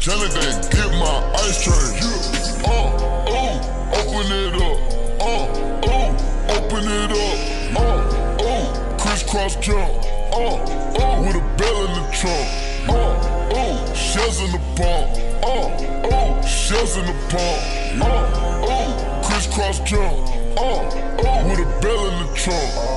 jelly, get my ice train. Uh, oh, open it up. Uh, oh, open it up. Uh, oh, crisscross jump. Uh, oh, with a bell in the trunk. Uh, oh, shells in the pump. Uh, oh, shells in the pump. Uh, oh, crisscross jump. Uh, oh, with a bell in the trunk.